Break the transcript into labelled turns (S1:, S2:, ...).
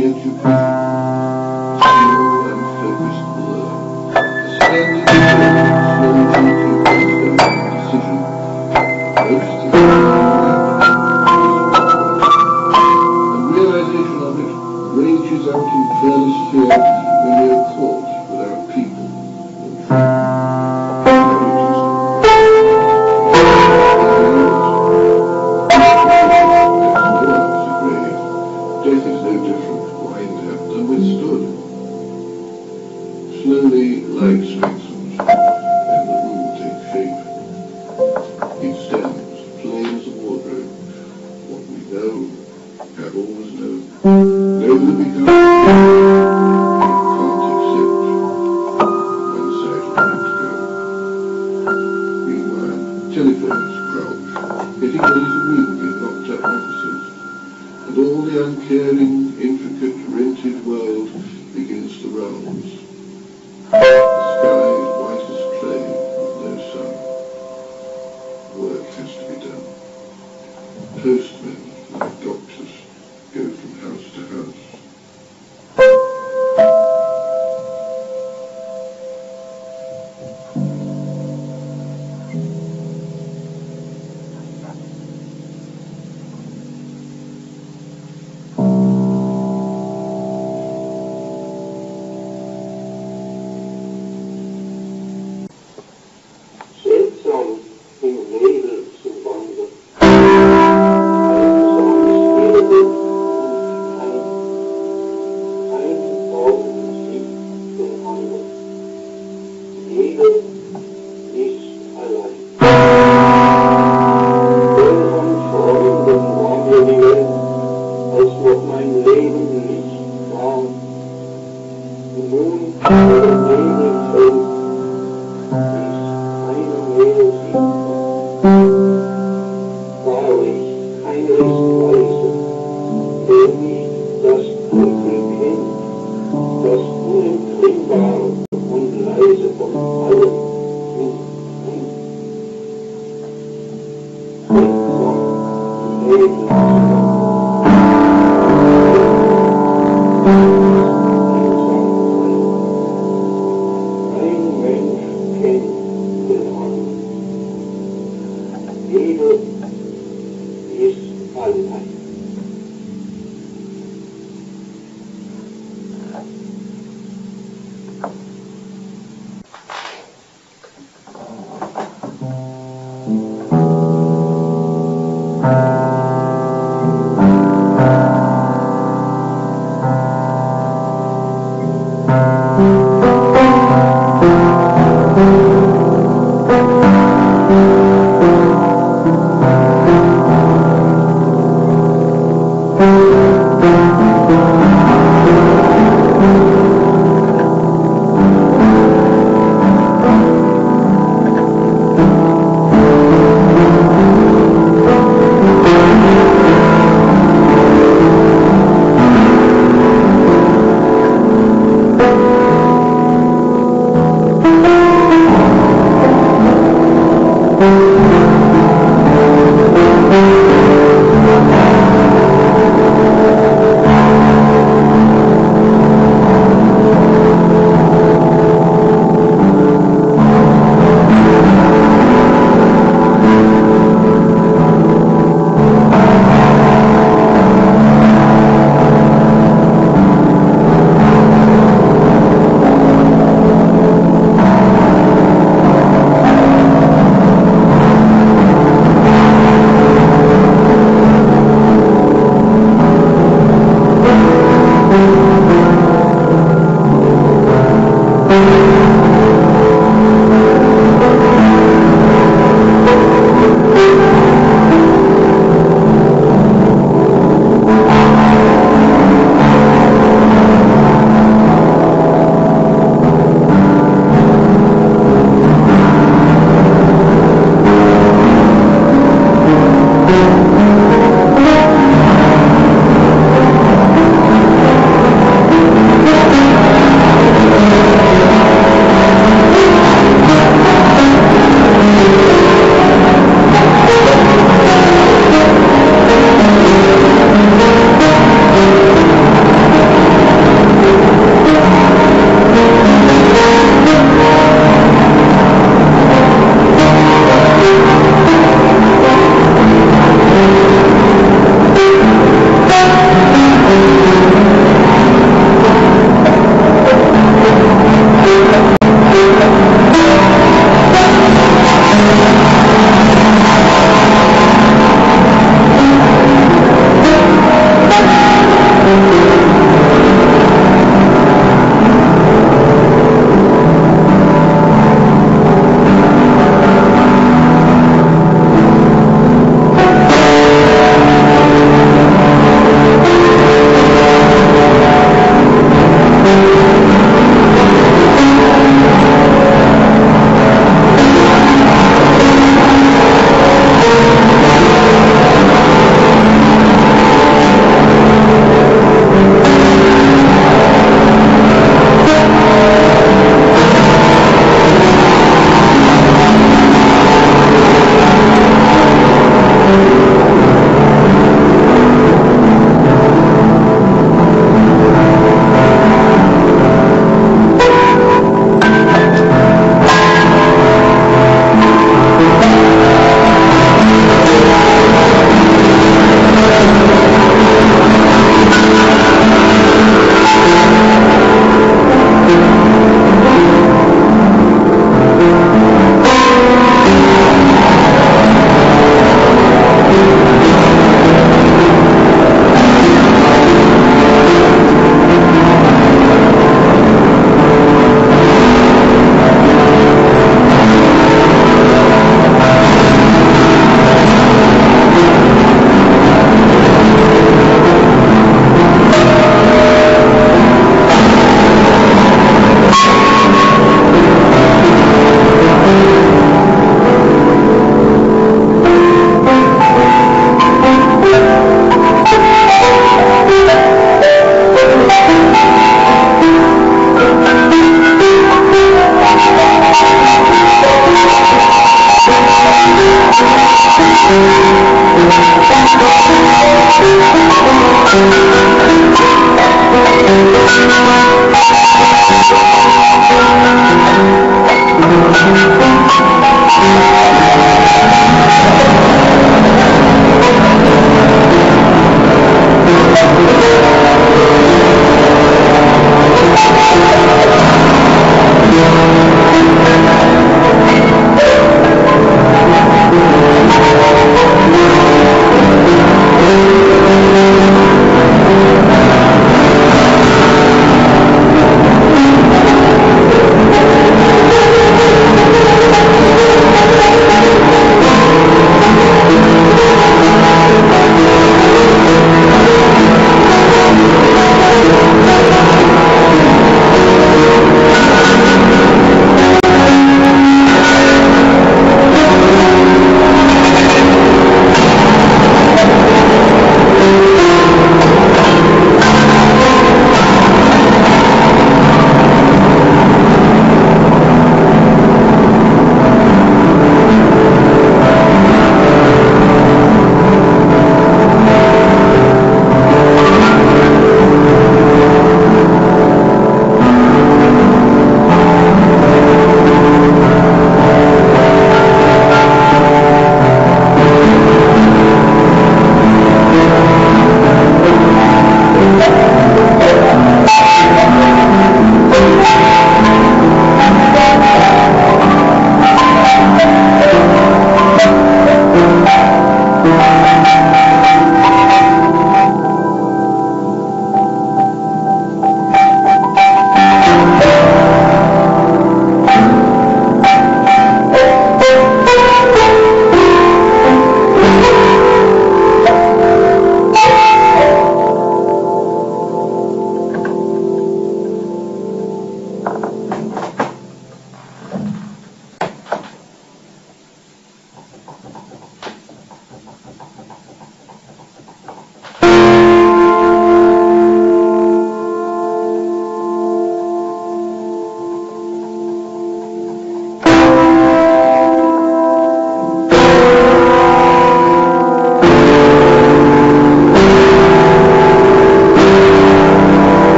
S1: just on the